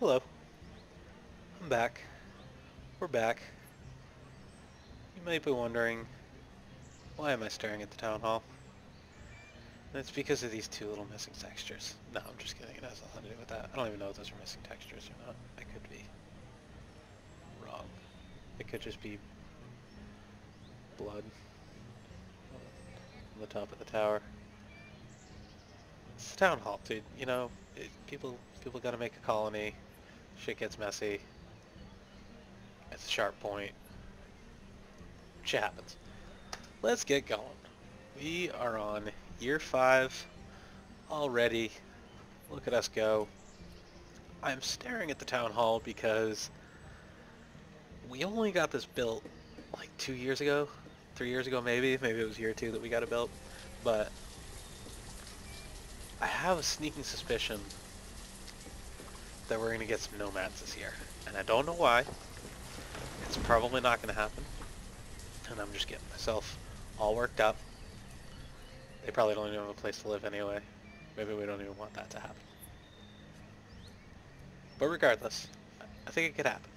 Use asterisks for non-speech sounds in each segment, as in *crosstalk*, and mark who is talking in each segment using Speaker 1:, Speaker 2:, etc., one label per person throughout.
Speaker 1: Hello. I'm back. We're back. You might be wondering, why am I staring at the town hall? It's because of these two little missing textures. No, I'm just kidding. It has nothing to do with that. I don't even know if those are missing textures or not. I could be wrong. It could just be blood on the top of the tower. It's the town hall, dude. You know, it, people people gotta make a colony. Shit gets messy. It's a sharp point. Shit happens. Let's get going. We are on year five already. Look at us go. I'm staring at the town hall because we only got this built like two years ago, three years ago maybe. Maybe it was year two that we got it built. But I have a sneaking suspicion that we're going to get some nomads this year. And I don't know why. It's probably not going to happen. And I'm just getting myself all worked up. They probably don't even have a place to live anyway. Maybe we don't even want that to happen. But regardless, I think it could happen.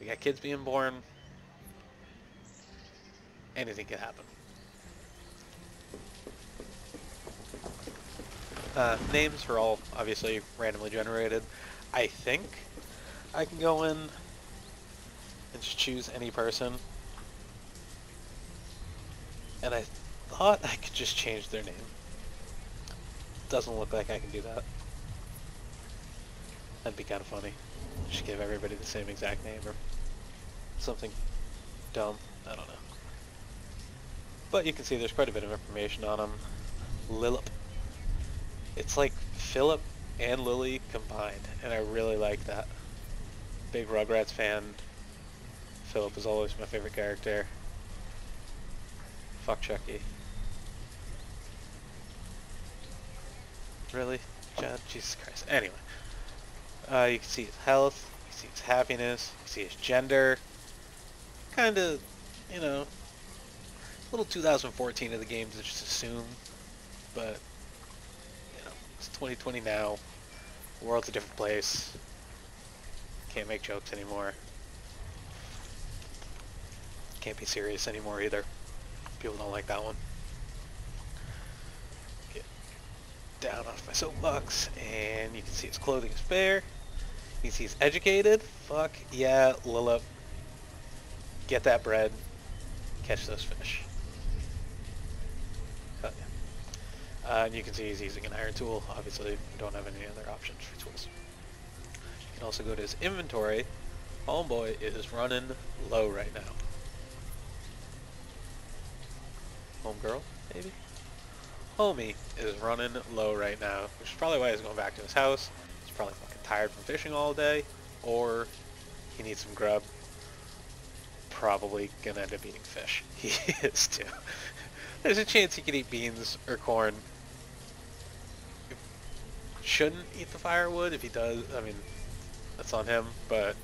Speaker 1: We got kids being born. Anything could happen. Uh, names are all obviously randomly generated. I think I can go in and just choose any person. And I thought I could just change their name. Doesn't look like I can do that. That'd be kind of funny. Just give everybody the same exact name or something dumb. I don't know. But you can see there's quite a bit of information on him. Lillip. It's like Philip and Lily combined, and I really like that. Big Rugrats fan. Philip is always my favorite character. Fuck Chucky. Really? John? Jesus Christ. Anyway. Uh, you can see his health, you can see his happiness, you can see his gender. Kind of, you know, a little 2014 of the game to just assume, but, it's 2020 now. The world's a different place. Can't make jokes anymore. Can't be serious anymore either. People don't like that one. Get down off my soapbox, and you can see his clothing is fair. You can see he's educated. Fuck yeah, Lillip. Get that bread. Catch those fish. Hell yeah. Uh, and you can see he's using an iron tool. Obviously, don't have any other options for tools. You can also go to his inventory. Homeboy is running low right now. Homegirl, maybe? Homie is running low right now, which is probably why he's going back to his house. He's probably fucking tired from fishing all day, or he needs some grub. Probably gonna end up eating fish. *laughs* He is too. *laughs* There's a chance he could eat beans or corn. Shouldn't eat the firewood. If he does, I mean, that's on him, but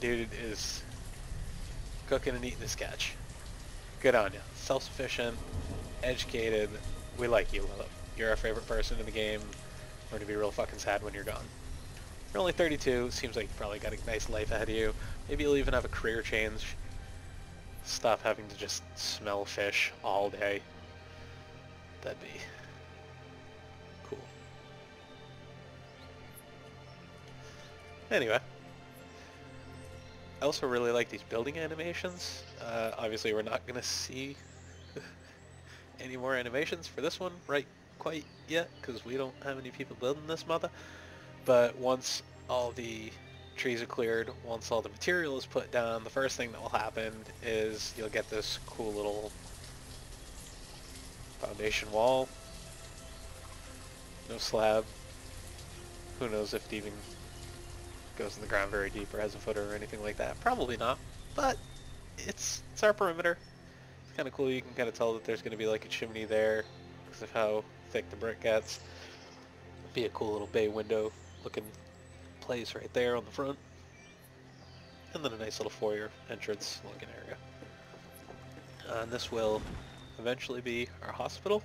Speaker 1: dude is cooking and eating his catch. Good on you. Self-sufficient, educated. We like you, Lillip. You're our favorite person in the game. We're gonna be real fucking sad when you're gone. You're only 32. Seems like you probably got a nice life ahead of you. Maybe you'll even have a career change. Stop having to just smell fish all day. That'd be Anyway. I also really like these building animations. Uh, obviously we're not going to see *laughs* any more animations for this one right quite yet because we don't have any people building this mother. But once all the trees are cleared, once all the material is put down, the first thing that will happen is you'll get this cool little foundation wall. No slab. Who knows if it even goes in the ground very deep or has a footer or anything like that. Probably not, but it's, it's our perimeter. It's kind of cool. You can kind of tell that there's going to be like a chimney there because of how thick the brick gets. Be a cool little bay window looking place right there on the front. And then a nice little foyer entrance looking area. Uh, and this will eventually be our hospital.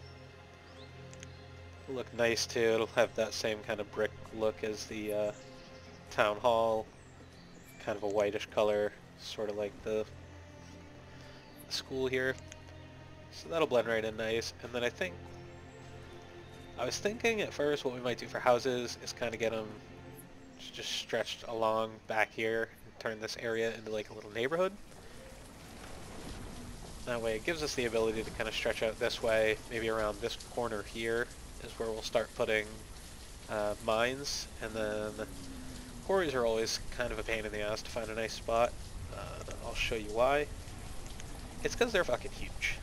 Speaker 1: It'll look nice too. It'll have that same kind of brick look as the uh, town hall, kind of a whitish color, sort of like the school here. So that'll blend right in nice. And then I think, I was thinking at first what we might do for houses is kind of get them just stretched along back here and turn this area into like a little neighborhood. That way it gives us the ability to kind of stretch out this way, maybe around this corner here is where we'll start putting uh, mines, and then quarries are always kind of a pain in the ass to find a nice spot. Uh, I'll show you why. It's because they're fucking huge.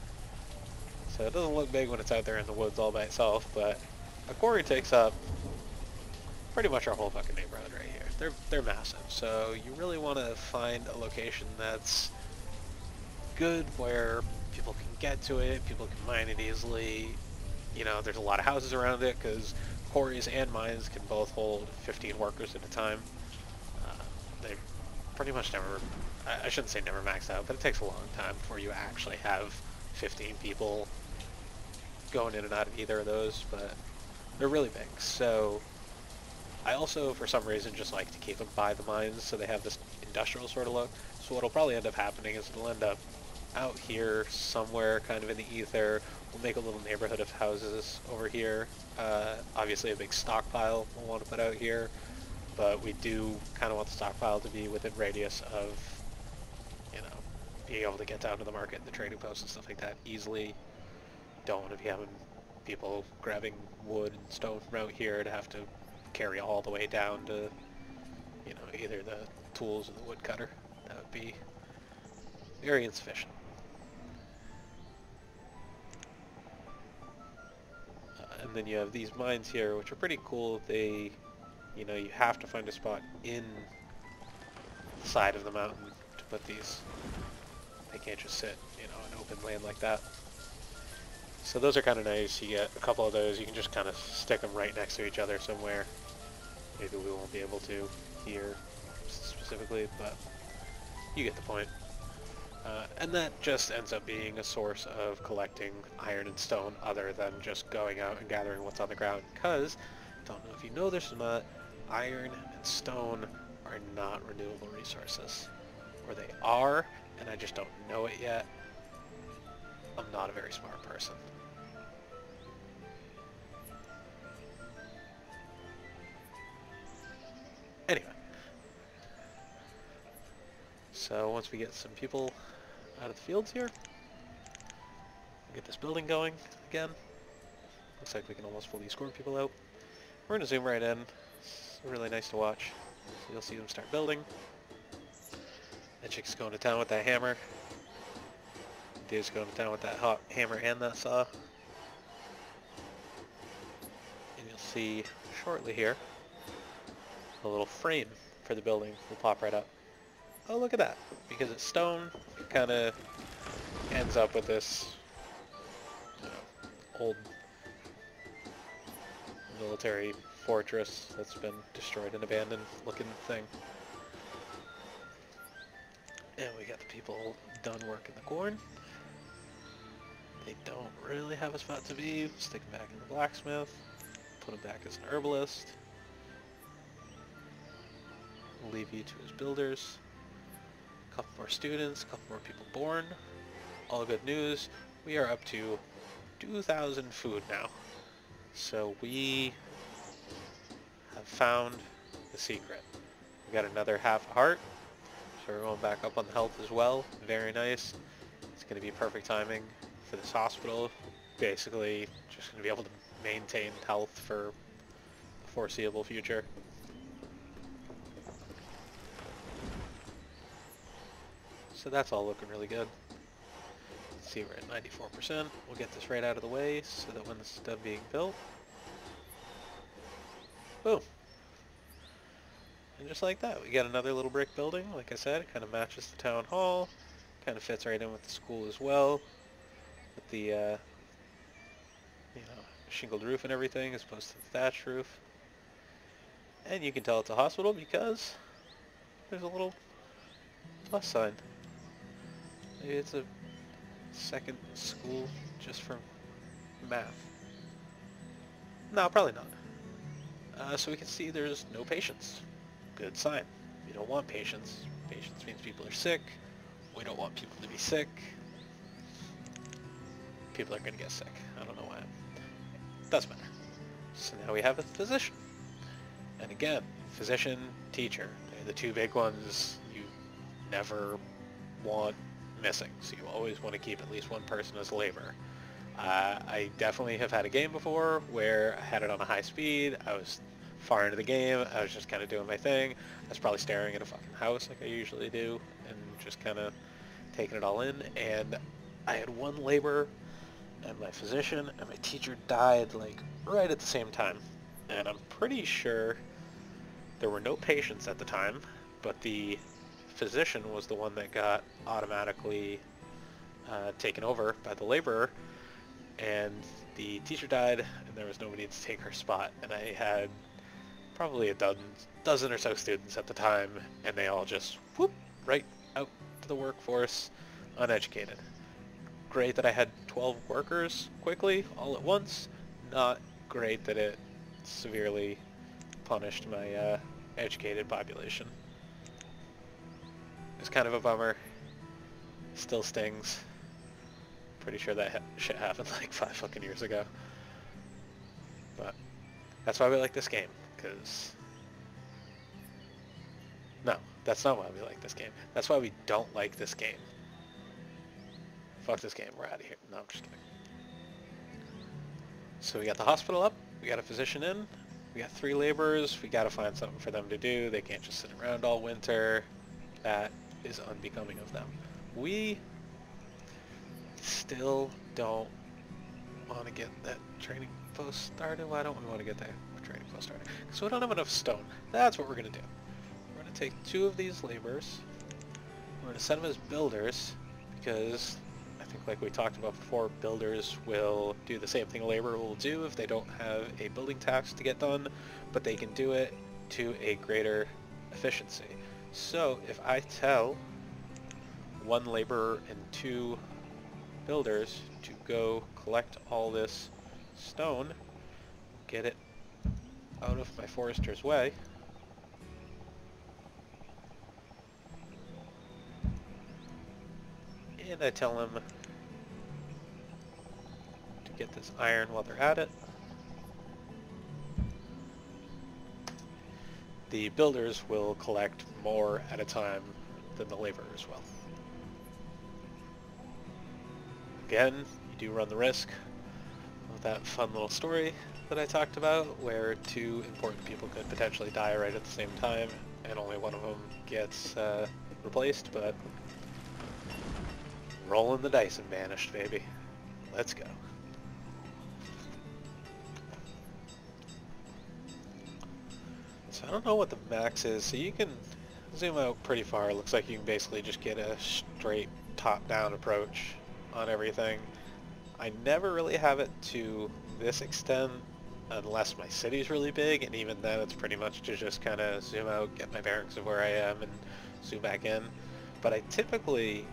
Speaker 1: So it doesn't look big when it's out there in the woods all by itself, but a quarry takes up pretty much our whole fucking neighborhood right here. They're, they're massive, so you really want to find a location that's good where people can get to it, people can mine it easily. You know, there's a lot of houses around it because quarries and mines can both hold 15 workers at a time. Uh, they pretty much never, I, I shouldn't say never max out, but it takes a long time before you actually have 15 people going in and out of either of those, but they're really big. So I also, for some reason, just like to keep them by the mines so they have this industrial sort of look. So what'll probably end up happening is it'll end up out here somewhere kind of in the ether. We'll make a little neighborhood of houses over here. Uh, obviously a big stockpile we'll want to put out here, but we do kind of want the stockpile to be within radius of, you know, being able to get down to the market, the trading posts and stuff like that easily. Don't want to be having people grabbing wood and stone from out here to have to carry all the way down to, you know, either the tools or the woodcutter. That would be very insufficient. And then you have these mines here, which are pretty cool. They, you know, you have to find a spot in the side of the mountain to put these. They can't just sit, you know, in open land like that. So those are kind of nice. You get a couple of those. You can just kind of stick them right next to each other somewhere. Maybe we won't be able to here specifically, but you get the point. Uh, and that just ends up being a source of collecting iron and stone other than just going out and gathering what's on the ground. Because, don't know if you know this or not, iron and stone are not renewable resources. Or they are, and I just don't know it yet. I'm not a very smart person. So once we get some people out of the fields here. Get this building going again. Looks like we can almost fully escort people out. We're going to zoom right in. It's really nice to watch. So you'll see them start building. That chick's going to town with that hammer. Dude's going to town with that hot hammer and that saw. And you'll see shortly here a little frame for the building will pop right up. Oh, look at that. Because it's stone, it kind of ends up with this you know, old military fortress that's been destroyed and abandoned looking thing. And we got the people done working the corn. They don't really have a spot to be. Stick them back in the blacksmith. Put him back as an herbalist. Leave you to his builders couple more students, a couple more people born. All good news. We are up to 2,000 food now. So we have found the secret. We got another half heart. So we're going back up on the health as well. Very nice. It's going to be perfect timing for this hospital. Basically, just going to be able to maintain health for the foreseeable future. So that's all looking really good. Let's see, we're at 94%. We'll get this right out of the way so that when this is done being built, boom. And just like that, we got another little brick building. Like I said, it kind of matches the town hall. Kind of fits right in with the school as well. With the, uh, you know, shingled roof and everything as opposed to the thatched roof. And you can tell it's a hospital because there's a little plus sign. Maybe it's a second school just for math. No, probably not. Uh, so we can see there's no patients. good sign. We don't want patients. Patients means people are sick. We don't want people to be sick. People are going to get sick. I don't know why. Doesn't matter. So now we have a physician. And again, physician, teacher. They're the two big ones you never want missing. So you always want to keep at least one person as labor. Uh, I definitely have had a game before where I had it on a high speed. I was far into the game. I was just kind of doing my thing. I was probably staring at a fucking house like I usually do and just kind of taking it all in. And I had one labor, and my physician and my teacher died like right at the same time. And I'm pretty sure there were no patients at the time, but the physician was the one that got automatically uh, taken over by the laborer and the teacher died and there was nobody to take her spot and I had probably a dozen, dozen or so students at the time and they all just whoop right out to the workforce uneducated. Great that I had 12 workers quickly all at once, not great that it severely punished my uh, educated population. It's kind of a bummer. Still stings. Pretty sure that ha shit happened *laughs* like five fucking years ago. But that's why we like this game, because... No, that's not why we like this game. That's why we don't like this game. Fuck this game, we're out of here. No, I'm just kidding. So we got the hospital up, we got a physician in, we got three laborers, we gotta find something for them to do. They can't just sit around all winter. That is unbecoming of them. We still don't want to get that trading post started. Why don't we want to get that trading post started? Because we don't have enough stone. That's what we're going to do. We're going to take two of these laborers. We're going to send them as builders because I think like we talked about before, builders will do the same thing a laborer will do if they don't have a building task to get done, but they can do it to a greater efficiency. So if I tell one laborer and two builders to go collect all this stone, get it out of my forester's way, and I tell them to get this iron while they're at it. The builders will collect more at a time than the laborers will. Again, you do run the risk of that fun little story that I talked about where two important people could potentially die right at the same time and only one of them gets uh, replaced, but rolling the dice and Banished, baby. Let's go. So I don't know what the max is, so you can zoom out pretty far. It looks like you can basically just get a straight top-down approach on everything. I never really have it to this extent unless my city's really big, and even then it's pretty much to just kind of zoom out, get my bearings of where I am, and zoom back in. But I typically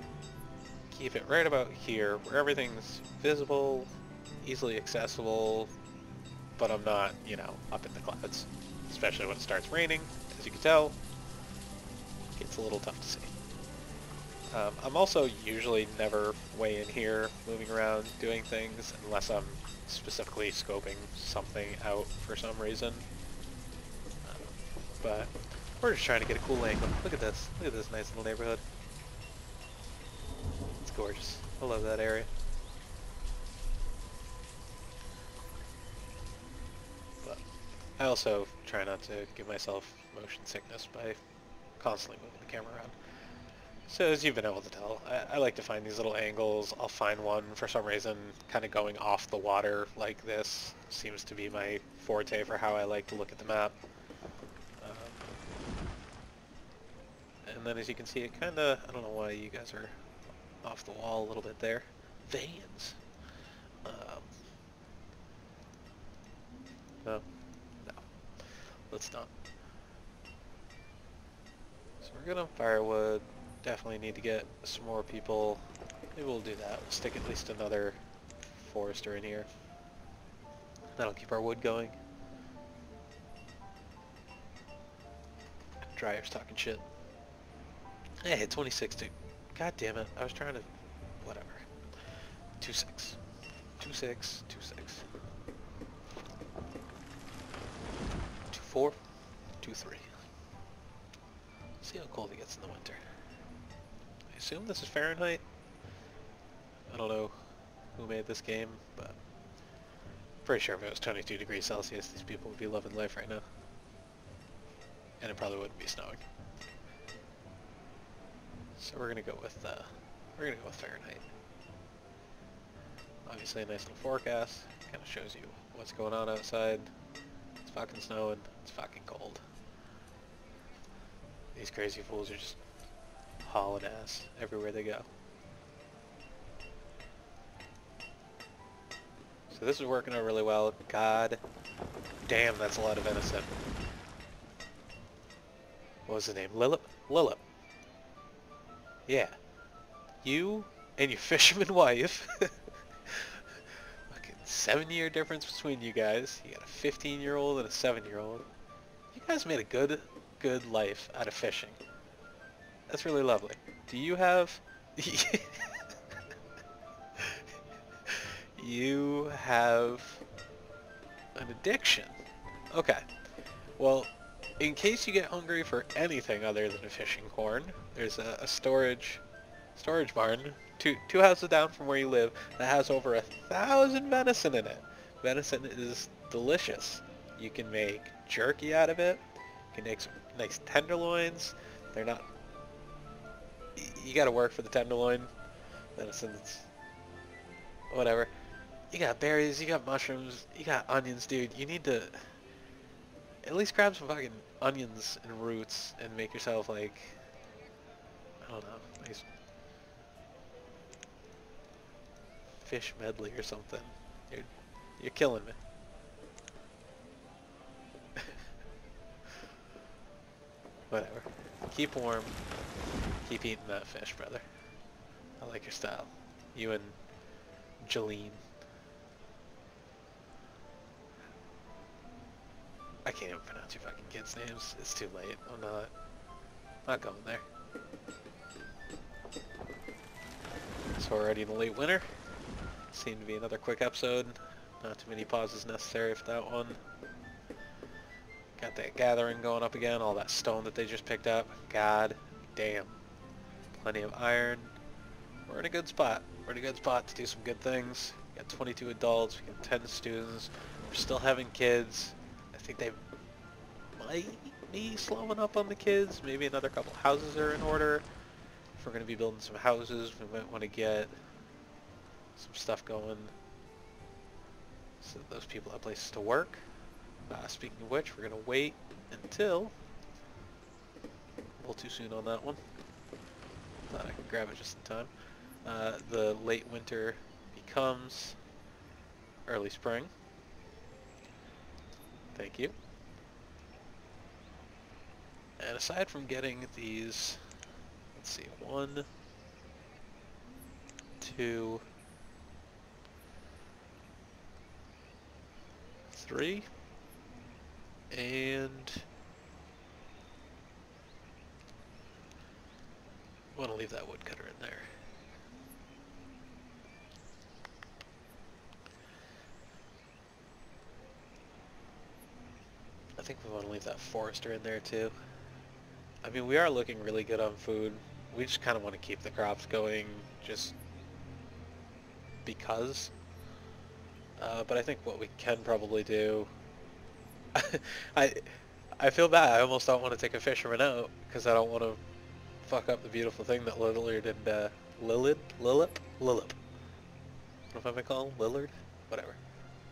Speaker 1: keep it right about here, where everything's visible, easily accessible, but I'm not, you know, up in the clouds. Especially when it starts raining, as you can tell, it gets a little tough to see. Um, I'm also usually never way in here, moving around, doing things, unless I'm specifically scoping something out for some reason. Um, but we're just trying to get a cool angle. Look at this. Look at this nice little neighborhood. It's gorgeous. I love that area. I also try not to give myself motion sickness by constantly moving the camera around. So as you've been able to tell, I, I, like to find these little angles. I'll find one for some reason kind of going off the water like this. Seems to be my forte for how I like to look at the map. Um, and then as you can see, it kind of, I don't know why you guys are off the wall a little bit there. Veins. Um. Let's not. So we're good on firewood definitely need to get some more people. Maybe we'll do that. We'll stick at least another forester in here. That'll keep our wood going. Dryer's talking shit. Hey, 26, dude. God damn it. I was trying to... Whatever. 2-6. 2-6. 2-6. 2-4. 2-3. See how cold it gets in the winter. I assume this is Fahrenheit? I don't know who made this game, but pretty sure if it was 22 degrees Celsius, these people would be loving life right now. And it probably wouldn't be snowing. So we're gonna go with uh, we're gonna go with Fahrenheit. Obviously a nice little forecast, kind of shows you what's going on outside. Fucking snowing, it's fucking cold. These crazy fools are just hauling ass everywhere they go. So this is working out really well. God damn, that's a lot of venison. What was his name? Lillip? Lillip. Yeah. You and your *laughs* fisherman wife. *laughs* Fucking seven year difference between you guys. You got a 15 year old and a 7 year old. You guys made a good, good life out of fishing. That's really lovely. Do you have... *laughs* you have an addiction. Okay. Well, in case you get hungry for anything other than a fishing corn, there's a, a, storage storage barn two two houses down from where you live that has over a thousand venison in it. Venison is delicious. You can make jerky out of it. You can make some nice tenderloins. They're not. You got to work for the tenderloin. Venison's whatever. You got berries, you got mushrooms, you got onions, dude. You need to at least grab some fucking onions and roots and make yourself like, I don't know, nice fish medley or something. You're, you're killing me. *laughs* Whatever. Keep warm. Keep eating that fish, brother. I like your style. You and Jolene. I can't even pronounce your fucking kids' names. It's too late. I'm not, not going there. We're already the late winter. Seemed to be another quick episode. Not too many pauses necessary for that one. Got that gathering going up again, all that stone that they just picked up. God damn. Plenty of iron. We're in a good spot. We're in a good spot to do some good things. We got 22 adults, we got 10 students. We're still having kids I think they might be slowing up on the kids. Maybe another couple houses are in order. If we're going to be building some houses, we might want to get some stuff going so those people have places to work. Uh, speaking of which, we're going to wait until... A little too soon on that one. Thought I could grab it just in time. Uh, the late winter becomes early spring. Thank you. And aside from getting these, let's see, one, two, three, and I want to leave that woodcutter in there. I think we want to leave that forester in there too. I mean, we are looking really good on food. We just kind of want to keep the crops going just because. Uh, but I think what we can probably do... *laughs* I I feel bad. I almost don't want to take a fisherman out because I don't want to fuck up the beautiful thing that Lillard and uh, Lillard? Lillip? Lillip. What if I may call him? Lillard? Whatever.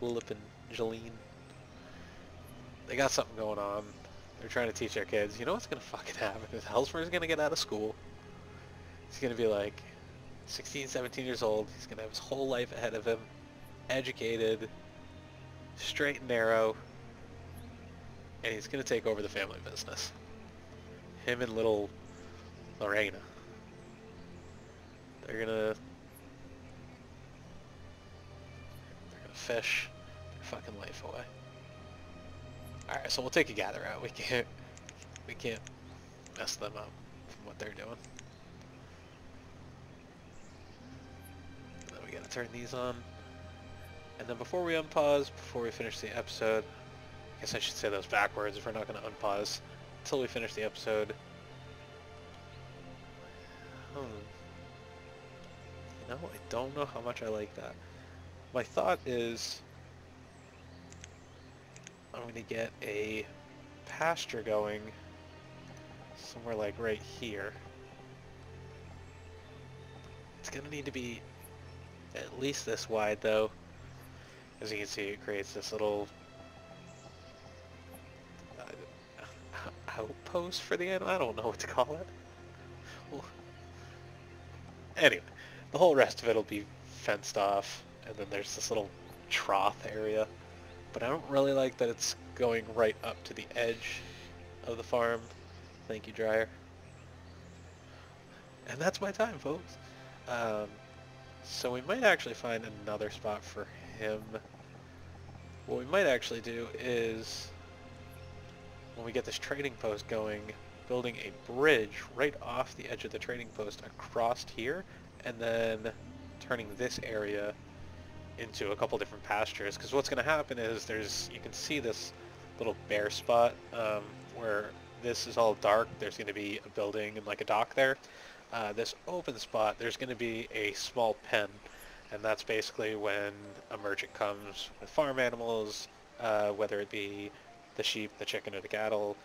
Speaker 1: Lillip and Jolene they got something going on. They're trying to teach their kids. You know what's going to fucking happen is Hellsworth's going to get out of school. He's going to be like 16, 17 years old. He's going to have his whole life ahead of him. Educated. Straight and narrow. And he's going to take over the family business. Him and little Lorena. They're going to... They're going to fish their fucking life away. Alright, so we'll take a gather out. We can't, we can't mess them up from what they're doing. And then we gotta turn these on. And then before we unpause, before we finish the episode, I guess I should say those backwards if we're not going to unpause until we finish the episode. Hmm. You know, I don't know how much I like that. My thought is I'm going to get a pasture going somewhere like right here. It's going to need to be at least this wide though. As you can see, it creates this little uh, outpost for the animal. I don't know what to call it. Anyway, the whole rest of it will be fenced off, and then there's this little trough area. But I don't really like that it's going right up to the edge of the farm. Thank you, dryer. And that's my time, folks. Um, so we might actually find another spot for him. What we might actually do is, when we get this trading post going, building a bridge right off the edge of the trading post across here, and then turning this area into a couple different pastures. Because what's going to happen is there's, you can see this little bare spot um, where this is all dark. There's going to be a building and like a dock there. Uh, this open spot, there's going to be a small pen and that's basically when a merchant comes with farm animals, uh, whether it be the sheep, the chicken, or the cattle,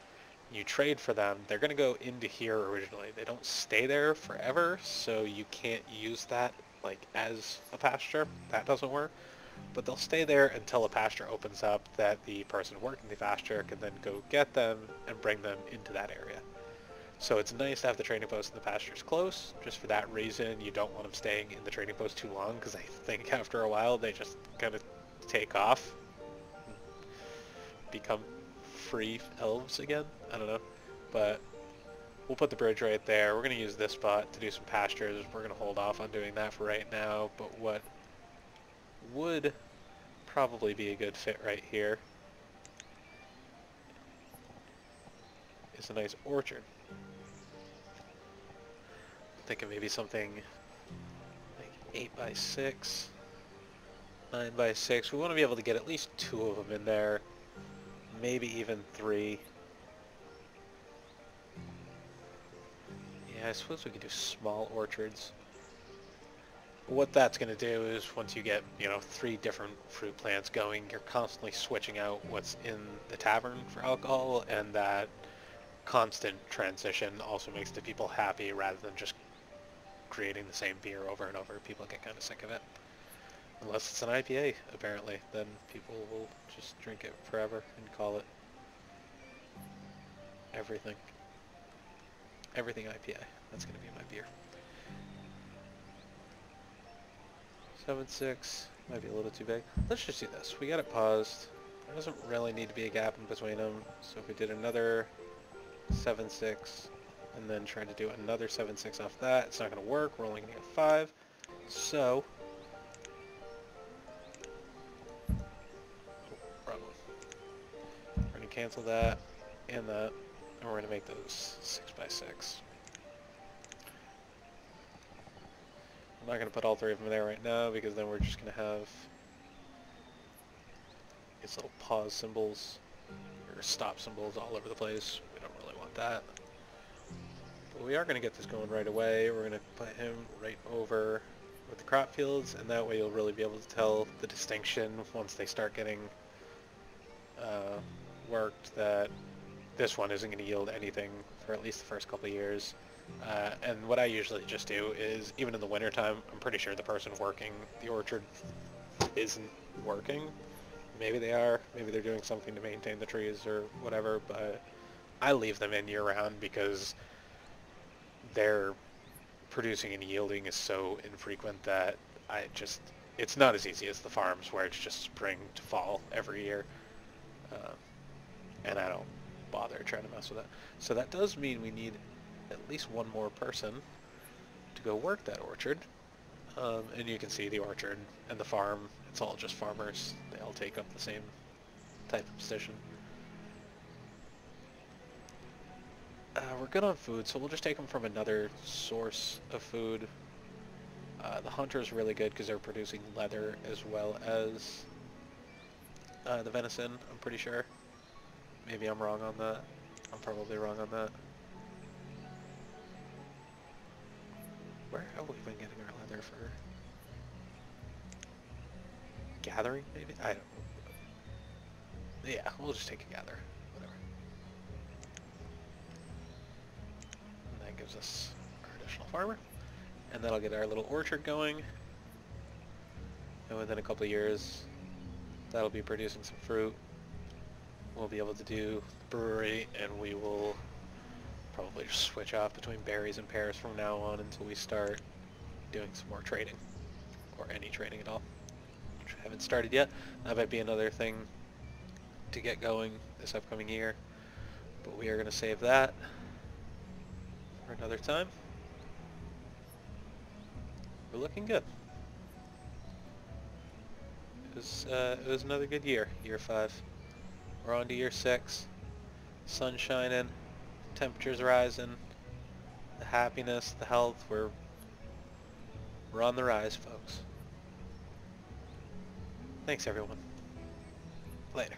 Speaker 1: you trade for them, they're going to go into here originally. They don't stay there forever, so you can't use that like as a pasture. That doesn't work. But they'll stay there until a pasture opens up that the person working the pasture can then go get them and bring them into that area. So it's nice to have the trading post and the pastures close. Just for that reason, you don't want them staying in the trading post too long because I think *laughs* after a while they just kind of take off, become free elves again. I don't know, but we'll put the bridge right there. We're going to use this spot to do some pastures. We're going to hold off on doing that for right now, but what would probably be a good fit right here is a nice orchard thinking maybe something like 8 by 6 9 by 6 we want to be able to get at least two of them in there maybe even three. Yeah I suppose we could do small orchards. What that's going to do is once you get you know three different fruit plants going you're constantly switching out what's in the tavern for alcohol and that constant transition also makes the people happy rather than just creating the same beer over and over. People get kind of sick of it. Unless it's an IPA, apparently. Then people will just drink it forever and call it everything. Everything IPA. That's going to be my beer. 7-6. Might be a little too big. Let's just do this. We got it paused. There doesn't really need to be a gap in between them. So if we did another 7-6, and then try to do another 7-6 off that. It's not going to work. We're only going to get 5. So... Problem. We're going to cancel that and that, and we're going to make those 6 by 6 I'm not going to put all three of them there right now because then we're just going to have these little pause symbols or stop symbols all over the place. We don't really want that. But we are going to get this going right away. We're going to put him right over with the crop fields, and that way you'll really be able to tell the distinction once they start getting uh, worked that this one isn't going to yield anything for at least the first couple years. Uh, and what I usually just do is, even in the wintertime, I'm pretty sure the person working the orchard isn't working. Maybe they are, maybe they're doing something to maintain the trees or whatever, but I leave them in year-round because their producing and yielding is so infrequent that I just, it's not as easy as the farms where it's just spring to fall every year. Uh, and I don't bother trying to mess with that. So that does mean we need at least one more person to go work that orchard. Um, and you can see the orchard and the farm, it's all just farmers. They all take up the same type of position. Uh, we're good on food, so we'll just take them from another source of food. Uh, the hunter's really good because they're producing leather as well as uh, the venison, I'm pretty sure. Maybe I'm wrong on that. I'm probably wrong on that. Where have we been getting our leather for? Gathering, maybe? I don't know. Yeah, we'll just take a gather. Whatever. And that gives us our additional farmer. And that'll get our little orchard going. And within a couple years, that'll be producing some fruit. We'll be able to do the brewery, and we will probably switch off between berries and pears from now on until we start doing some more trading, or any trading at all, which I haven't started yet. That might be another thing to get going this upcoming year, but we are going to save that for another time. We're looking good. It was, uh, it was another good year, year five. We're on to year six. Sun shining, temperatures rising, the happiness, the health, we're, we're on the rise, folks. Thanks, everyone. Later.